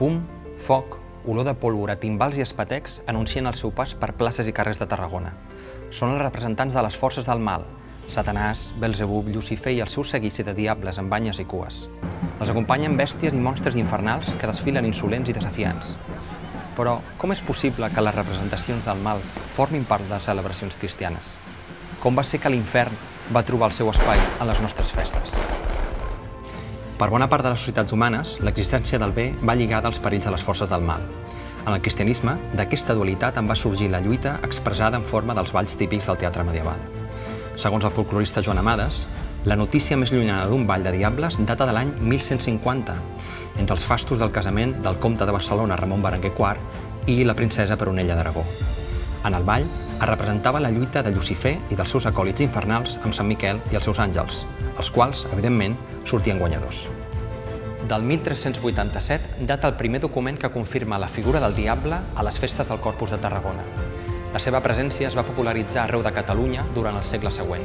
Fum, foc, olor de pólvora, timbals i espetecs anuncien el seu pas per places i carrers de Tarragona. Són els representants de les forces del mal, Satanàs, Belzebub, Lucifer i el seu seguici de diables amb banyes i cues. Els acompanyen bèsties i monstres infernals que desfilen insolents i desafiants. Però com és possible que les representacions del mal formin part de les celebracions cristianes? Com va ser que l'infern va trobar el seu espai en les nostres festes? Per bona part de les societats humanes, l'existència del bé va lligada als perills de les forces del mal. En el cristianisme, d'aquesta dualitat en va sorgir la lluita expressada en forma dels balls típics del teatre medieval. Segons el folclorista Joan Amades, la notícia més llunyana d'un ball de diables data de l'any 1150, entre els fastos del casament del comte de Barcelona Ramon Berenguer IV i la princesa Peronella d'Aragó. En el ball es representava la lluita de Lucifer i dels seus acòlits infernals amb Sant Miquel i els seus àngels, els quals, evidentment, sortien guanyadors. Del 1387 data el primer document que confirma la figura del diable a les festes del Corpus de Tarragona, la seva presència es va popularitzar arreu de Catalunya durant el segle següent.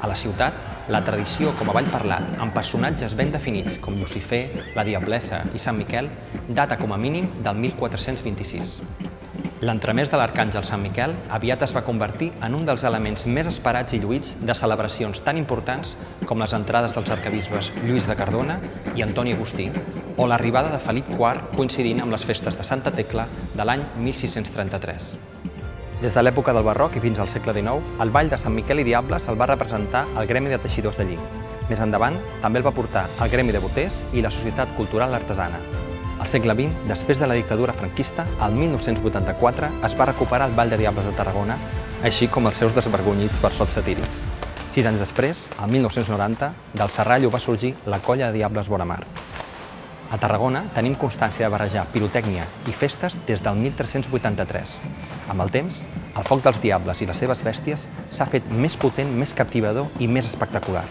A la ciutat, la tradició com a ball parlat, amb personatges ben definits com Lucifer, la Diablessa i Sant Miquel, data com a mínim del 1426. L'entremès de l'arcàngel Sant Miquel aviat es va convertir en un dels elements més esperats i lluïts de celebracions tan importants com les entrades dels arcabisbes Lluís de Cardona i Antoni Agustí, o l'arribada de Felip IV coincidint amb les festes de Santa Tecla de l'any 1633. Des de l'època del barroc i fins al segle XIX, el ball de Sant Miquel i Diables el va representar el Gremi de Teixidors de Llim. Més endavant, també el va portar el Gremi de Boters i la Societat Cultural Artesana. Al segle XX, després de la dictadura franquista, el 1984 es va recuperar el Ball de Diables de Tarragona, així com els seus desvergonyits versots satírics. Sis anys després, el 1990, del Serrallo va sorgir la colla de Diables Bonamar. A Tarragona tenim constància de barrejar pirotècnia i festes des del 1383. Amb el temps, el foc dels diables i les seves bèsties s'ha fet més potent, més captivador i més espectacular.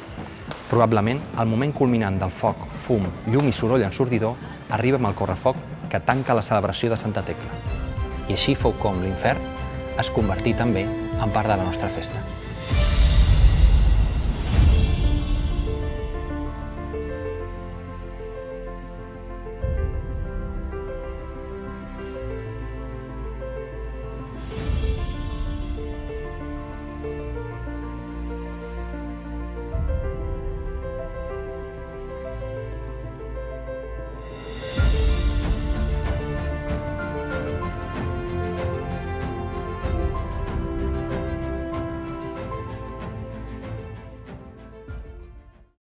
Probablement, el moment culminant del foc, fum, llum i soroll ensordidor arriba amb el correfoc que tanca la celebració de Santa Tecla. I així fou com l'infern es convertí també en part de la nostra festa.